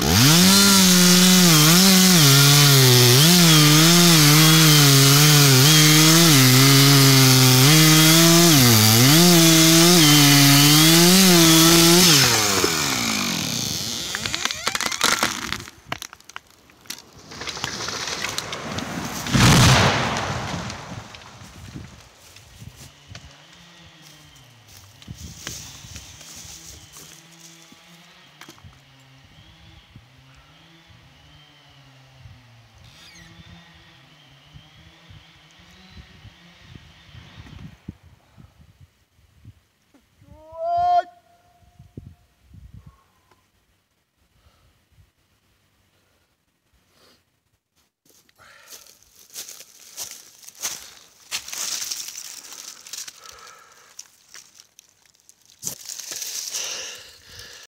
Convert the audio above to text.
Whoa.